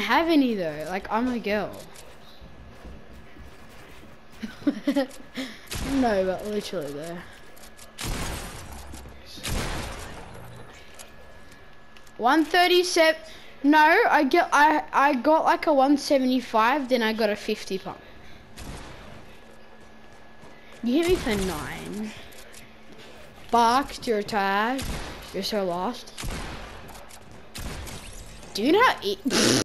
have any though. Like I'm a girl. no, but literally though. One thirty-seven. No, I get I I got like a one seventy-five. Then I got a fifty pump. You hit me for nine. Boxed, you're tired. You're so lost. Do you not eat?